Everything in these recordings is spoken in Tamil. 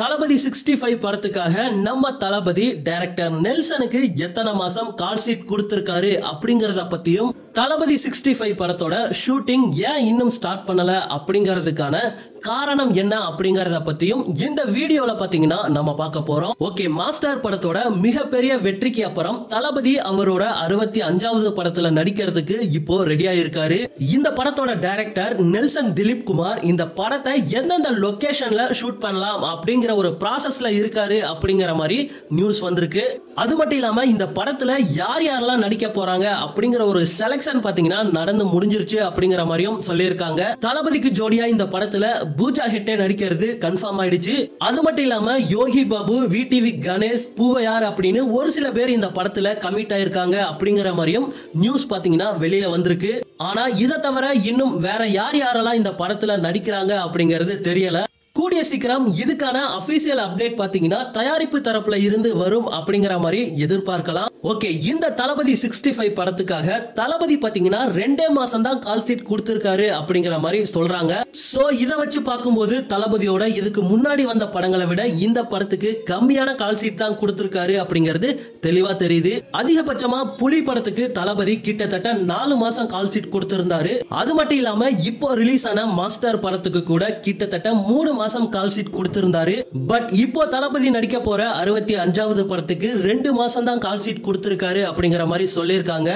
தளபதி சிக்ஸ்டி ஃபைவ் படத்துக்காக நம்ம தளபதி டைரக்டர் நெல்சனுக்கு எத்தனை மாசம் கால் ஷீட் கொடுத்திருக்காரு அப்படிங்கறத பத்தியும் தளபதி சிக்ஸ்டி ஃபைவ் படத்தோட ஷூட்டிங் ஏன் இன்னும் ஸ்டார்ட் பண்ணல அப்படிங்கறதுக்கான காரணம் என்ன அப்படிங்கறத பத்தியும் இந்த வீடியோல பாத்தீங்கன்னா நம்ம பார்க்க போறோம். ஓகே மாஸ்டர் படத்தோட மிகப்பெரிய வெற்றிக்கு அப்புறம் தளபதி அவரோட அறுபத்தி அஞ்சாவது படத்துல நடிக்கிறதுக்கு இப்போ ரெடியா இருக்காரு இந்த படத்தோட டைரக்டர் நெல்சன் திலீப் குமார் இந்த படத்தை எந்தெந்த லொகேஷன்ல ஷூட் பண்ணலாம் அப்படிங்கிற ஒரு ப்ராசஸ்ல இருக்காரு அப்படிங்கிற மாதிரி நியூஸ் வந்திருக்கு. அது மட்டும் இல்லாம இந்த படத்துல யார் யாரெல்லாம் நடிக்க போறாங்க அப்படிங்கிற ஒரு செலக்ட் செலக்ஷன் பாத்தீங்கன்னா நடந்து முடிஞ்சிருச்சு அப்படிங்கிற மாதிரியும் சொல்லியிருக்காங்க. தளபதிக்கு ஜோடியா இந்த படத்துல பூஜா ஹெட்டே நடிக்கிறது கன்ஃபார்ம் ஆயிடுச்சு. அது மட்டும் இல்லாம யோகி பாபு வி டிவி கணேஷ் பூவையார் அப்படின்னு ஒரு சில பேர் இந்த படத்துல கமிட் ஆயிருக்காங்க அப்படிங்கிற மாதிரியும் நியூஸ் பாத்தீங்கன்னா வெளியில வந்திருக்கு. ஆனா இதை தவிர இன்னும் வேற யார் யாரெல்லாம் இந்த படத்துல நடிக்கிறாங்க அப்படிங்கிறது தெரியல. கூடிய சீக்கிரம் இதுக்கான அபிஷியல் அப்டேட் பாத்தீங்கன்னா தயாரிப்பு தரப்புல இருந்து வரும் அப்படிங்கிற மாதிரி எதிர்பார்க்கலாம். ஓகே இந்த தளபதி சிக்ஸ்டி ஃபைவ் படத்துக்காக தளபதி பாத்தீங்கன்னா ரெண்டே மாசம் தான் கால் சீட் கொடுத்திருக்காரு அப்படிங்கிற மாதிரி சொல்றாங்க. சோ இத வச்சு பார்க்கும்போது தளபதியோட இதுக்கு முன்னாடி வந்த படங்களை விட இந்த படத்துக்கு கம்மியான கால் சீட் தான் கொடுத்திருக்காரு அப்படிங்கிறது தெளிவா தெரியுது. அதிகபட்சமா புலி படத்துக்கு தளபதி கிட்டத்தட்ட நாலு மாசம் கால் சீட் கொடுத்திருந்தாரு. அது மட்டும் இல்லாம இப்போ ரிலீஸ் ஆன மாஸ்டர் படத்துக்கு கூட கிட்டத்தட்ட மூணு மாசம் கால் சீட் கொடுத்திருந்தாரு. பட் இப்போ தளபதி நடிக்க போற அறுபத்தி அஞ்சாவது படத்துக்கு ரெண்டு மாசம் தான் கால் சீட் கொடுத்திருக்காரு அப்படிங்கிற மாதிரி சொல்லியிருக்காங்க.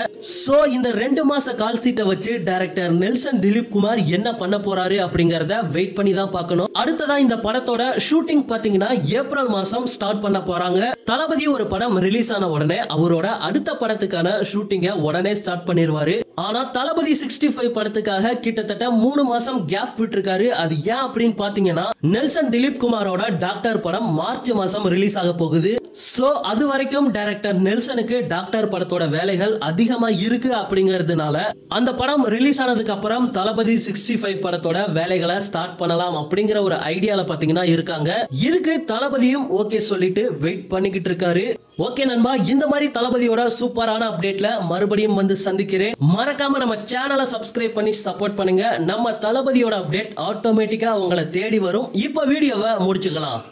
சோ இந்த ரெண்டு மாச கால் சீட்டை வச்சு டைரக்டர் நெல்சன் திலீப் குமார் என்ன பண்ண போறாரு அப்படிங்கறத வெயிட் பண்ணி தான் பார்க்கணும். அடுத்ததா இந்த படத்தோட ஷூட்டிங் பாத்தீங்கன்னா ஏப்ரல் மாசம் ஸ்டார்ட் பண்ண போறாங்க. தளபதி ஒரு படம் ரிலீஸ் ஆன உடனே அவரோட அடுத்த படத்துக்கான ஷூட்டிங்க உடனே ஸ்டார்ட் பண்ணிருவாரு. ஆனா தளபதி சிக்ஸ்டி ஃபைவ் படத்துக்காக கிட்டத்தட்ட மூணு மாசம் கேப் விட்டுருக்காரு. அது ஏன் அப்படின்னு பாத்தீங்கன்னா நெல்சன் திலீப் குமாரோட டாக்டர் படம் மார்ச் மாசம் ரிலீஸ் ஆக போகுது. ஸோ அது வரைக்கும் டைரக்டர் நெல்சனுக்கு டாக்டர் படத்தோட வேலைகள் அதிகமா இருக்கு அப்படிங்கிறதுனால அந்த படம் ரிலீஸ் ஆனதுக்கு அப்புறம் தளபதி சிக்ஸ்டி ஃபைவ் படத்தோட வேலைகளை ஸ்டார்ட் பண்ணலாம் அப்படிங்கிற ஒரு ஐடியால பாத்தீங்கன்னா இருக்காங்க. இதுக்கு தளபதியும் ஓகே சொல்லிட்டு வெயிட் பண்ணிக்கிட்டு இருக்காரு. ஓகே நண்பா இந்த மாதிரி தளபதியோட சூப்பரான அப்டேட்ல மறுபடியும் வந்து சந்திக்கிறேன். மறக்காம நம்ம சேனலை சப்ஸ்கிரைப் பண்ணி சப்போர்ட் பண்ணுங்க. நம்ம தளபதியோட அப்டேட் ஆட்டோமேட்டிக்கா உங்களை தேடி வரும். இப்ப வீடியோவை முடிச்சுக்கலாம்.